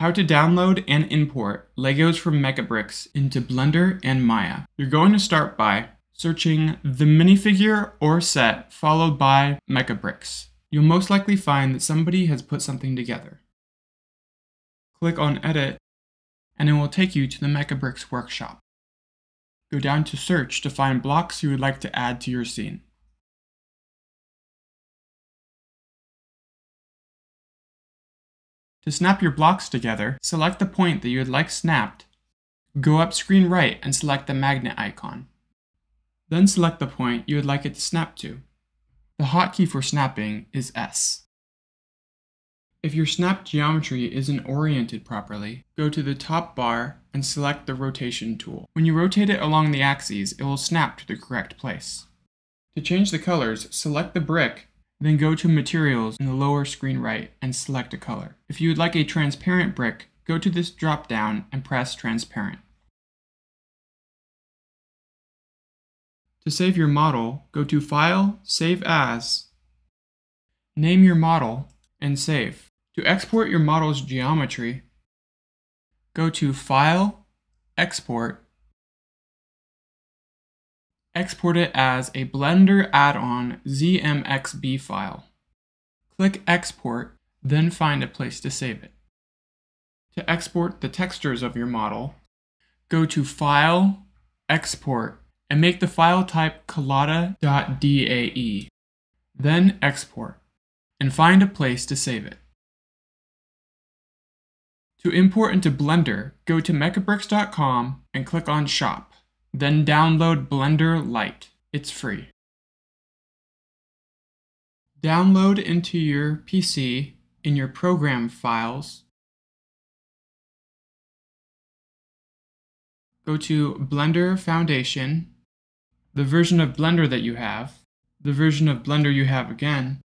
How to download and import Legos from Mecabricks into Blender and Maya. You're going to start by searching the minifigure or set followed by Mecabricks. You'll most likely find that somebody has put something together. Click on Edit and it will take you to the Mecabricks workshop. Go down to Search to find blocks you would like to add to your scene. To snap your blocks together, select the point that you would like snapped. Go up screen right and select the magnet icon. Then select the point you would like it to snap to. The hotkey for snapping is S. If your snap geometry isn't oriented properly, go to the top bar and select the rotation tool. When you rotate it along the axes, it will snap to the correct place. To change the colors, select the brick then go to Materials in the lower screen right and select a color. If you would like a transparent brick, go to this drop down and press Transparent. To save your model, go to File, Save As, name your model, and save. To export your model's geometry, go to File, Export, export it as a Blender add-on ZMXB file. Click Export, then find a place to save it. To export the textures of your model, go to File, Export, and make the file type collada.dae. Then export, and find a place to save it. To import into Blender, go to mecabricks.com and click on Shop. Then download Blender Lite. It's free. Download into your PC in your program files. Go to Blender Foundation, the version of Blender that you have, the version of Blender you have again,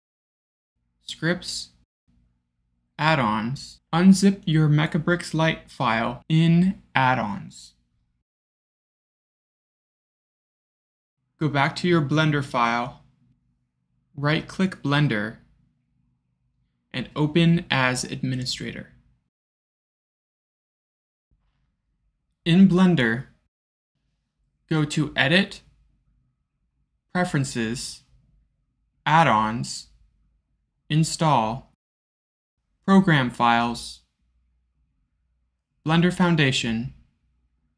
scripts, add-ons, unzip your Mecabricks Lite file in add-ons. Go back to your Blender file, right click Blender, and open as administrator. In Blender, go to Edit, Preferences, Add-ons, Install, Program Files, Blender Foundation,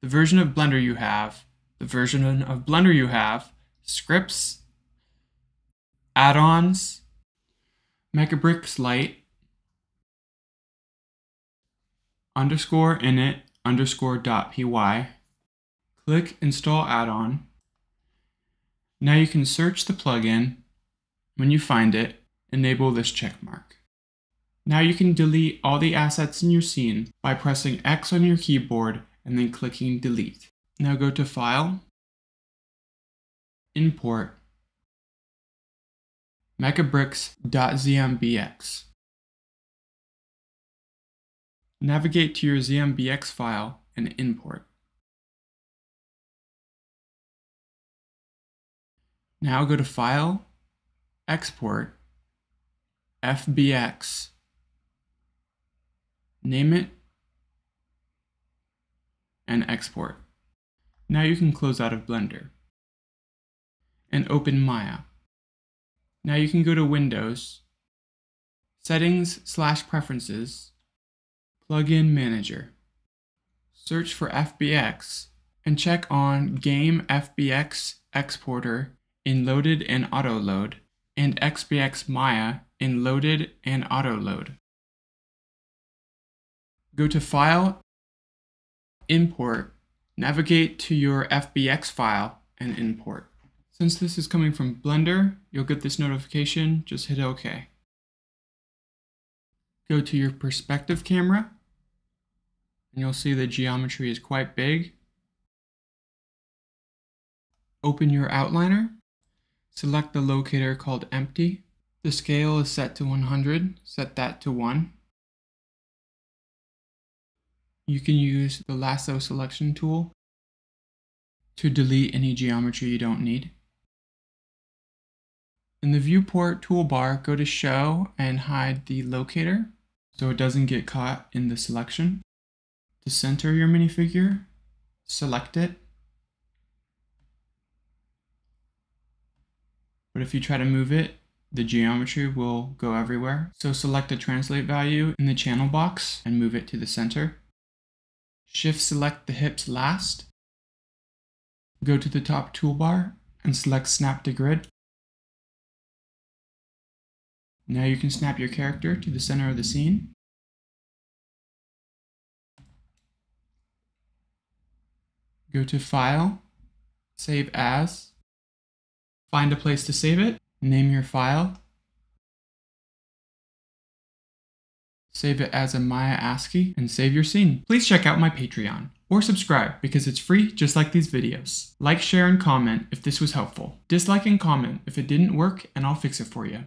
the version of Blender you have, the version of Blender you have, scripts, add-ons, Mecabricks Lite, underscore init underscore dot py, click install add-on. Now you can search the plugin. When you find it, enable this check mark. Now you can delete all the assets in your scene by pressing X on your keyboard and then clicking delete. Now go to File, Import, mecabricks.zmbx. Navigate to your ZMBX file and import. Now go to File, Export, FBX. Name it, and export. Now you can close out of Blender and open Maya. Now you can go to Windows, Settings slash Preferences, Plugin Manager. Search for FBX and check on Game FBX Exporter in Loaded and Auto Load and FBX Maya in Loaded and Auto Load. Go to File, Import, navigate to your FBX file, and import. Since this is coming from Blender, you'll get this notification, just hit OK. Go to your perspective camera, and you'll see the geometry is quite big. Open your outliner, select the locator called empty. The scale is set to 100, set that to 1. You can use the lasso selection tool to delete any geometry you don't need. In the viewport toolbar, go to show and hide the locator. so it doesn't get caught in the selection. To center your minifigure, select it. But if you try to move it, the geometry will go everywhere. So select the translate value in the channel box and move it to the center. Shift select the hips last. Go to the top toolbar and select snap to grid. Now you can snap your character to the center of the scene. Go to File, Save As, find a place to save it, name your file, save it as a Maya ASCII, and save your scene. Please check out my Patreon or subscribe because it's free just like these videos. Like, share, and comment if this was helpful. Dislike and comment if it didn't work and I'll fix it for you.